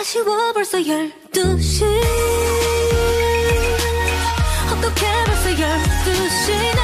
아쉬워 벌써 12시. 어떻게 벌써 12시나?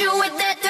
You with that